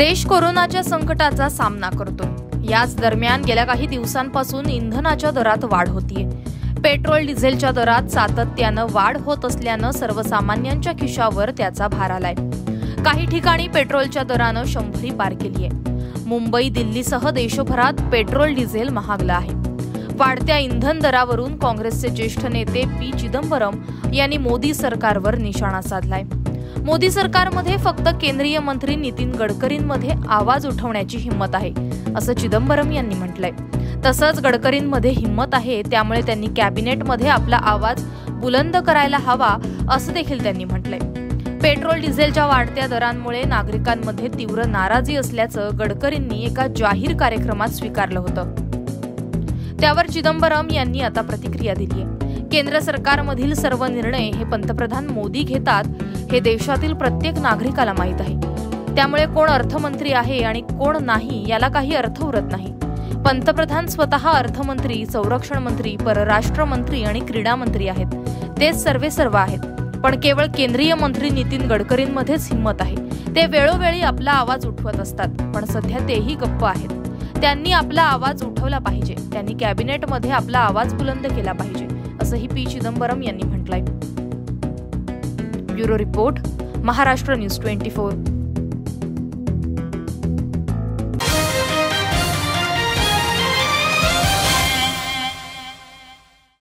देश कोरोनाच्या संकटाचा सामना करतो. याच दरम्यान गेल्या काही दिवसांपासून इंधनाच्या दरात वाढ होतीये. पेट्रोल डिझेलच्या दरात सातत्यानं वाढ होत असल्यानं सर्वसामान्यांच्या खिशावर त्याचा भार आलाय. काही ठिकाणी पेट्रोलच्या दरानं शंभरी पार केली आहे मुंबई दिल्लीसह देशभरात पेट्रोल डिझेल महागलं आहे. वाढत्या इंधन दरावरून काँग्रेसचे ज्येष्ठ नेते पी चिदंबरम यांनी मोदी सरकारवर निशाणा साधलाय. मोदी सरकारमध्ये फक्त केंद्रीय मंत्री नितीन गडकरींमध्ये आवाज उठवण्याची हिंमत आहे असं चिदंबरम यांनी म्हटलंय. तसंच गडकरींमध्ये हिंमत आहे त्यामुळे त्यांनी कॅबिनेटमध्ये आपला आवाज बुलंद करायला हवा असं देखील त्यांनी म्हटलंय. पेट्रोल डिझेलच्या वाढत्या दरांमुळे नागरिकांमध्ये तीव्र नाराजी असल्याचं गडकरींनी एका जाहीर कार्यक्रमात स्वीकारलं होतं. त्यावर चिदंबरम यांनी आता प्रतिक्रिया दिली आहे केंद्र सरकारमधील सर्व निर्णय हे पंतप्रधान मोदी घेतात हे देशातील प्रत्येक नागरिकाला माहीत आहे. त्यामुळे कोण अर्थमंत्री आहे आणि कोण नाही याला काही अर्थ उरत नाही. पंतप्रधान स्वतः अर्थमंत्री संरक्षण मंत्री परराष्ट्र मंत्री आणि क्रीडा मंत्री आहेत. तेच सर्वे सर्व आहेत. पण केवळ केंद्रीय मंत्री नितीन गडकरींमध्येच हिंमत आहे. ते वेळोवेळी आपला आवाज उठवत असतात पण सध्या तेही गप्प आहेत. त्यांनी आपला आवाज उठवला पाहिजे. त्यांनी कॅबिनेटमध्ये आपला आवाज बुलंद केला पाहिजे असंही पी चिदंबरम यांनी म्हटलंय. Bureau Report, Maharashtra News 24.